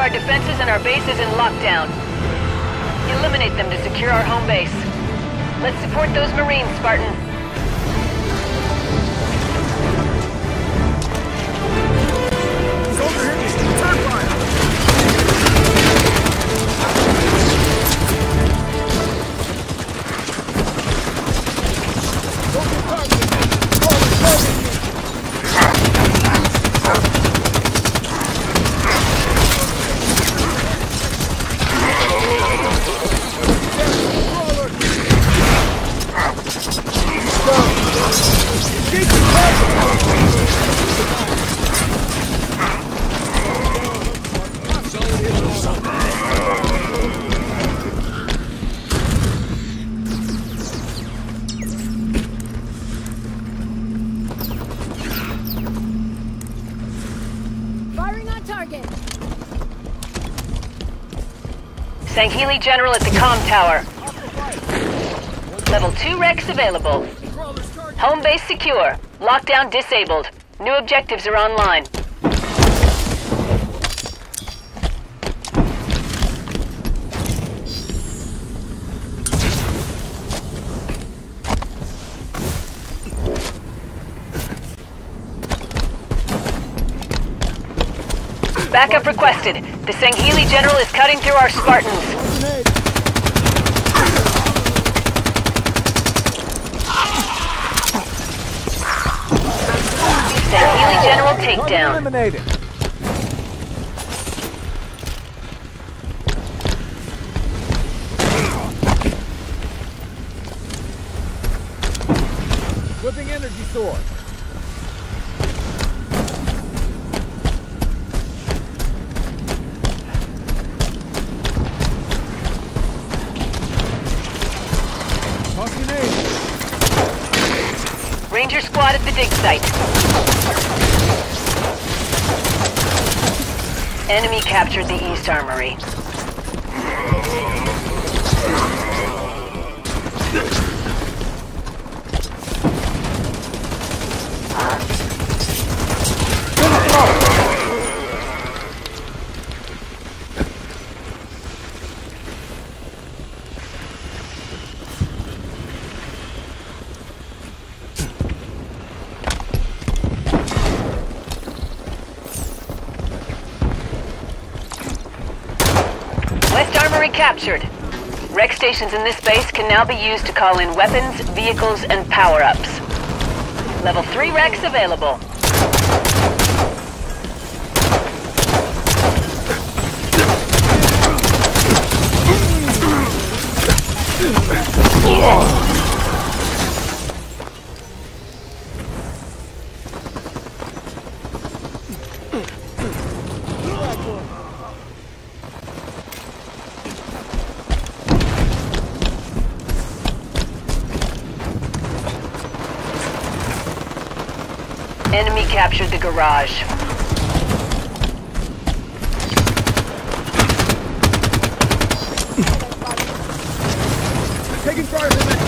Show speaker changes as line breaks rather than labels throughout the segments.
our defenses and our base is in lockdown. Eliminate them to secure our home base. Let's support those Marines, Spartan. Sangheili General at the comm tower. Level 2 REQs available. Home base secure. Lockdown disabled. New objectives are online. Backup requested. The Sangheili General is cutting through our Spartans. Sangheili General takedown.
eliminated! Whipping energy sword!
The dig site. Enemy captured the East Armory. Armory captured. REQ stations in this base can now be used to call in weapons, vehicles, and power-ups. Level 3 REQs available. Captured the garage.
Taking fire from that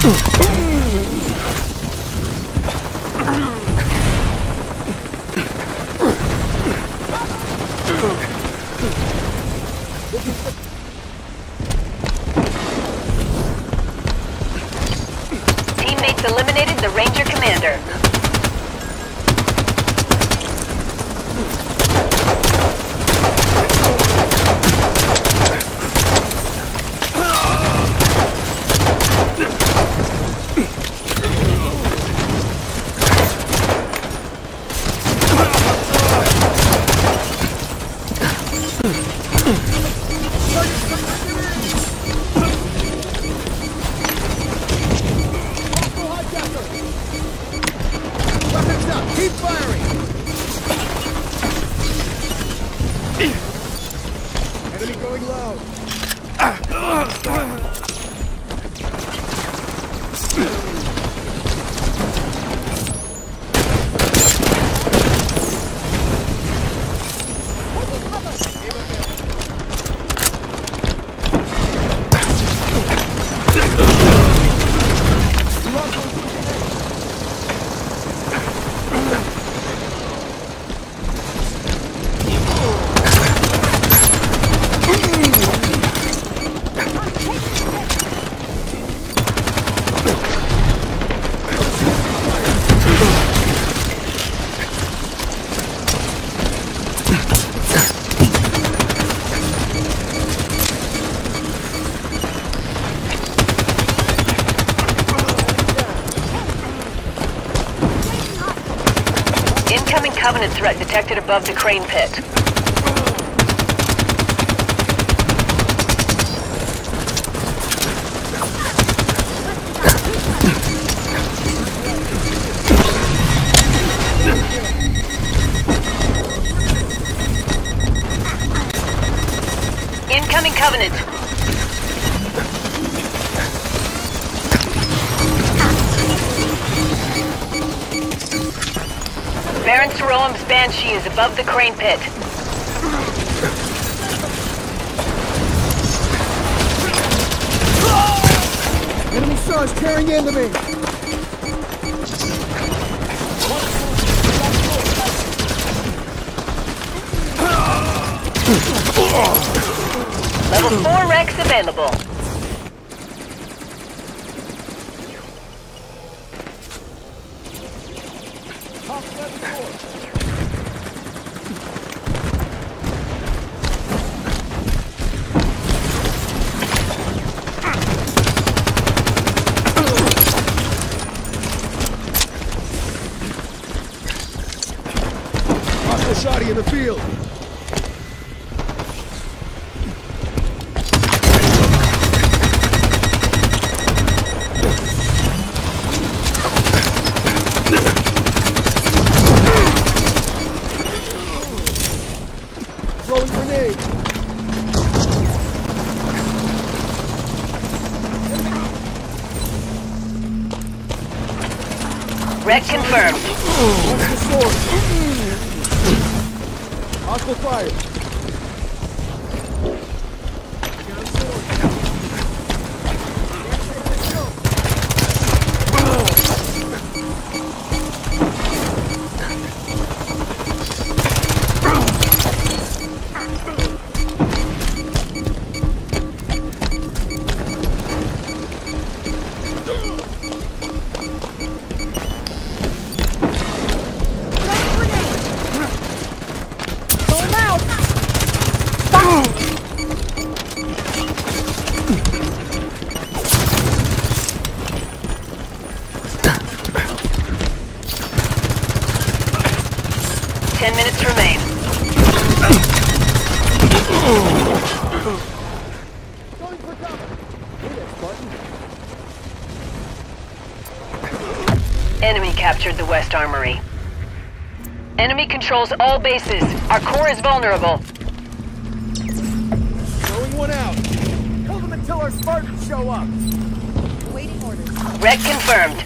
coast!
Covenant threat detected above the crane pit. Incoming Covenant. Roam's Banshee is above the crane pit.
Enemy SARS tearing into me!
Level 4 REQs available.
Top 74. In the field. Hostile fire. For cover. Hey there, Spartan.
Enemy captured the West Armory. Enemy controls all bases. Our core is vulnerable.
Throwing one out. Hold them until our Spartans show up.
Waiting orders.
Wreck confirmed.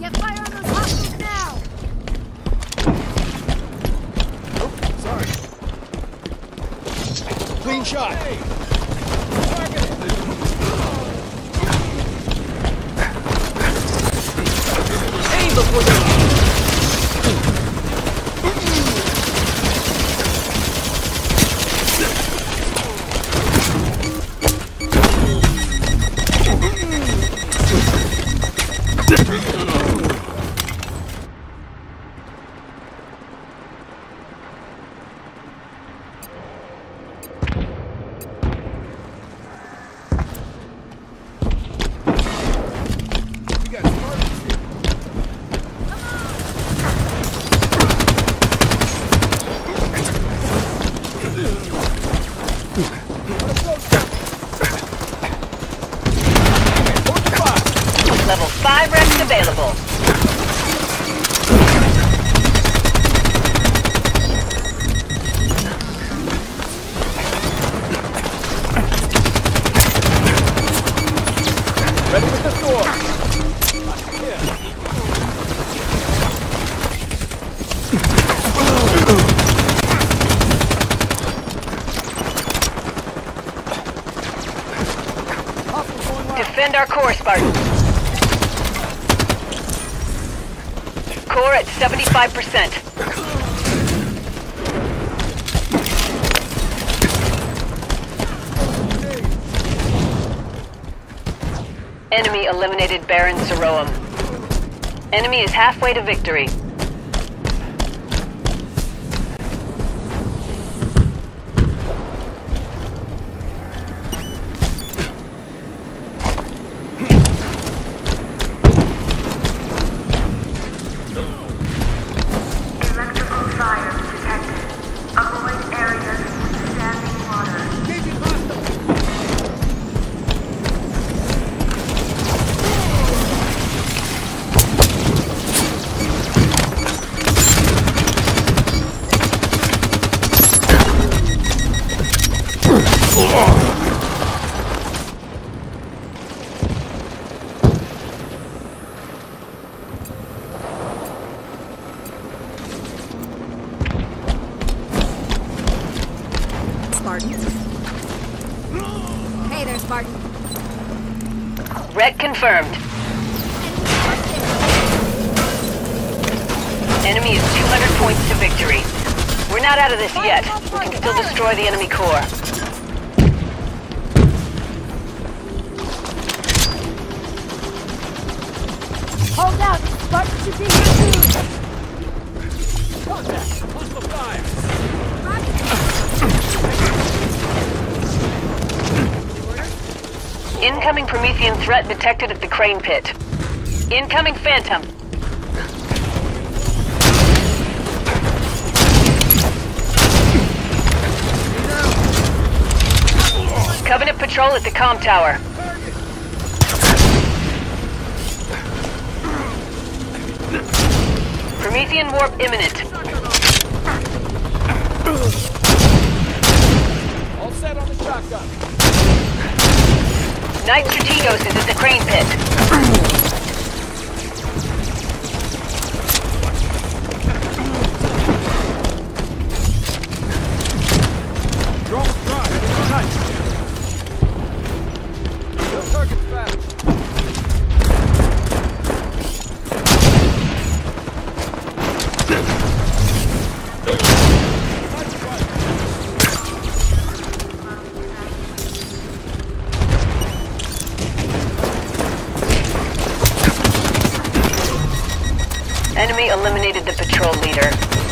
Get fire on those hostiles now!
Oh, sorry. Clean shot.
Aim Yeah. 5 available.
Ready with the sword. Hostile going live.
Defend our core, Spartan. Core at 75%. Enemy eliminated Baron Saroam. Enemy is halfway to victory. Spartan. Hey there, Spartan. Red confirmed. Enemy is 200 points to victory. We're not out of this yet. We can still destroy the enemy core.
Hold out! Spartan should be here soon!
Contact! Hostile 5!
Incoming Promethean threat detected at the crane pit. Incoming Phantom. Covenant patrol at the com tower. Promethean warp imminent.
All set on the shotgun.
Knight Strategos is at the crane pit. Enemy eliminated the patrol leader.